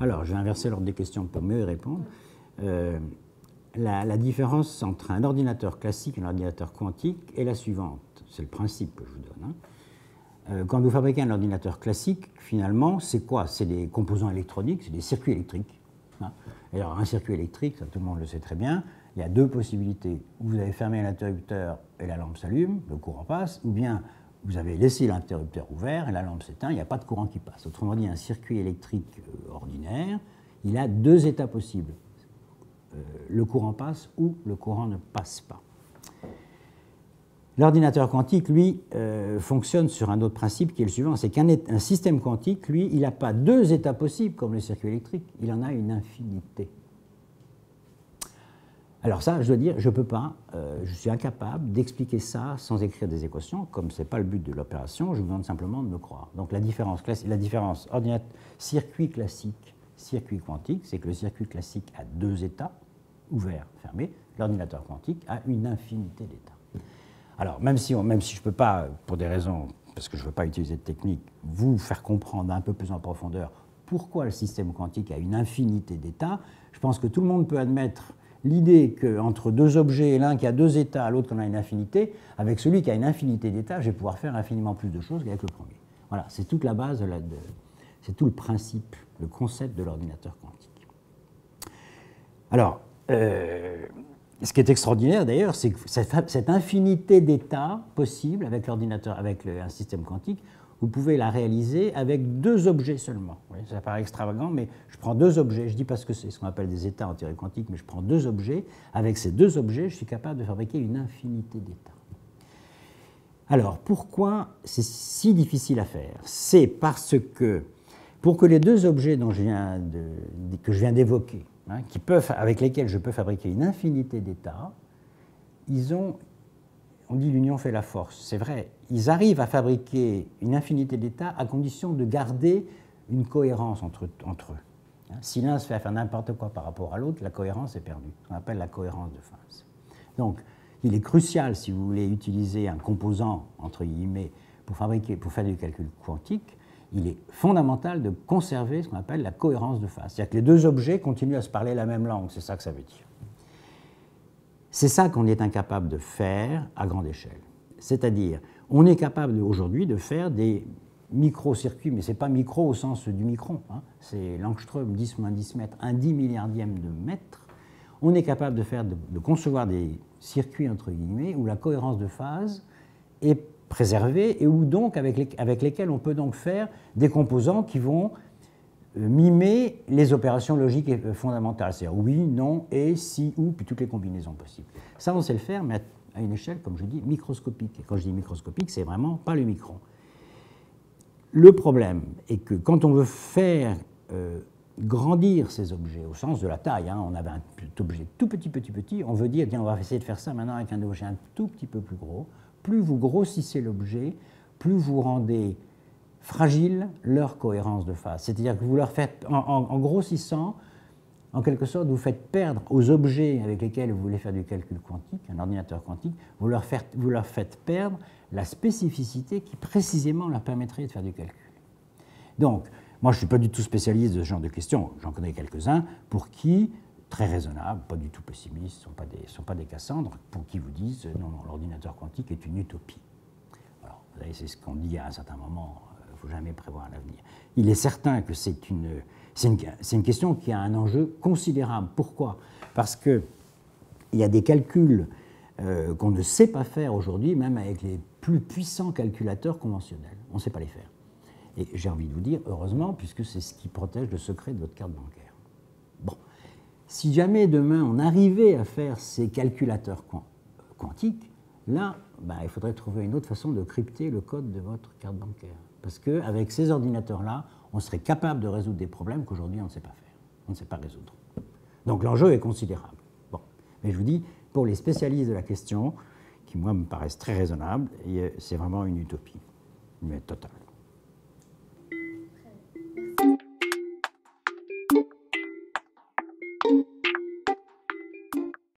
Alors, je vais inverser l'ordre des questions pour mieux y répondre. Euh, la, différence entre un ordinateur classique et un ordinateur quantique est la suivante. C'est le principe que je vous donne. Hein. Euh, quand vous fabriquez un ordinateur classique, finalement, c'est quoi? C'est des composants électroniques, c'est des circuits électriques. Hein. Alors, un circuit électrique, ça tout le monde le sait très bien, il y a deux possibilités. Vous avez fermé l'interrupteur et la lampe s'allume, le courant passe, ou bien vous avez laissé l'interrupteur ouvert et la lampe s'éteint, il n'y a pas de courant qui passe. Autrement dit, un circuit électrique euh, ordinaire, il a deux états possibles. Euh, le courant passe ou le courant ne passe pas. L'ordinateur quantique, lui, euh, fonctionne sur un autre principe qui est le suivant, c'est qu'un système quantique, lui, il n'a pas deux états possibles comme le circuit électrique, il en a une infinité. Alors ça, je dois dire, je ne peux pas, euh, je suis incapable d'expliquer ça sans écrire des équations, comme ce n'est pas le but de l'opération, je vous demande simplement de me croire. Donc la différence, la différence circuit classique, circuit quantique, c'est que le circuit classique a deux états, ouvert, fermé, l'ordinateur quantique a une infinité d'états. Alors, même si, même si je ne peux pas, pour des raisons, parce que je ne veux pas utiliser de technique, vous faire comprendre un peu plus en profondeur pourquoi le système quantique a une infinité d'états, je pense que tout le monde peut admettre l'idée qu'entre deux objets, l'un qui a deux états, l'autre qui en a une infinité, avec celui qui a une infinité d'états, je vais pouvoir faire infiniment plus de choses qu'avec le premier. Voilà, c'est toute la base, c'est tout le principe, le concept de l'ordinateur quantique. Alors, euh, ce qui est extraordinaire d'ailleurs, c'est que cette, infinité d'états possibles avec l'ordinateur, avec un système quantique, vous pouvez la réaliser avec deux objets seulement. ça paraît extravagant, mais je prends deux objets. Je dis parce que c'est ce qu'on appelle des états en théorie quantique, mais je prends deux objets. Avec ces deux objets, je suis capable de fabriquer une infinité d'états. Alors, pourquoi c'est si difficile à faire? C'est parce que pour que les deux objets que je viens d'évoquer Hein, qui peuvent, avec lesquels je peux fabriquer une infinité d'états, ils ont, on dit l'union fait la force, c'est vrai, ils arrivent à fabriquer une infinité d'états à condition de garder une cohérence entre, entre eux. Hein, si l'un se fait faire n'importe quoi par rapport à l'autre, la cohérence est perdue. On appelle la cohérence de phase. Donc, il est crucial, si vous voulez utiliser un composant, entre guillemets, pour, fabriquer, pour faire du calcul quantique, il est fondamental de conserver ce qu'on appelle la cohérence de phase. C'est-à-dire que les deux objets continuent à se parler la même langue, c'est ça que ça veut dire. C'est ça qu'on est incapable de faire à grande échelle. C'est-à-dire, on est capable aujourd'hui de faire des micro-circuits, mais ce n'est pas micro au sens du micron, hein. c'est l'angstrom 10 moins 10 mètres, un 10 milliardième de mètre. On est capable de, faire, de concevoir des circuits, entre guillemets, où la cohérence de phase est préservés et où donc avec, avec, lesquels on peut donc faire des composants qui vont euh, mimer les opérations logiques euh, fondamentales, c'est-à-dire oui, non, et, si, ou, puis toutes les combinaisons possibles. Ça, on sait le faire, mais à une échelle, comme je dis, microscopique. Et quand je dis microscopique, c'est vraiment pas le micron. Le problème est que quand on veut faire euh, grandir ces objets, au sens de la taille, hein, on avait un objet tout petit, petit, petit, on veut dire, tiens, on va essayer de faire ça maintenant avec un objet un tout petit peu plus gros, plus vous grossissez l'objet, plus vous rendez fragile leur cohérence de phase. C'est-à-dire que vous leur faites, en, grossissant, en quelque sorte, vous faites perdre aux objets avec lesquels vous voulez faire du calcul quantique, un ordinateur quantique, vous leur, faites, vous leur faites perdre la spécificité qui précisément leur permettrait de faire du calcul. Donc, moi je ne suis pas du tout spécialiste de ce genre de questions, j'en connais quelques-uns, pour qui très raisonnables, pas du tout pessimistes, ne sont, pas des, Cassandres, pour qui vous disent euh, non, non, l'ordinateur quantique est une utopie. Alors, vous savez, c'est ce qu'on dit à un certain moment, il euh, ne faut jamais prévoir l'avenir. Il est certain que c'est une, une, une, question qui a un enjeu considérable. Pourquoi? Parce qu'il y a des calculs euh, qu'on ne sait pas faire aujourd'hui, même avec les plus puissants calculateurs conventionnels. On ne sait pas les faire. Et j'ai envie de vous dire, heureusement, puisque c'est ce qui protège le secret de votre carte bancaire. Bon. Si jamais demain on arrivait à faire ces calculateurs quantiques, là, bah, il faudrait trouver une autre façon de crypter le code de votre carte bancaire. Parce qu'avec ces ordinateurs-là, on serait capable de résoudre des problèmes qu'aujourd'hui on ne sait pas faire, on ne sait pas résoudre. Donc l'enjeu est considérable. Bon. Mais je vous dis, pour les spécialistes de la question, qui moi me paraissent très raisonnables, c'est vraiment une utopie, mais totale.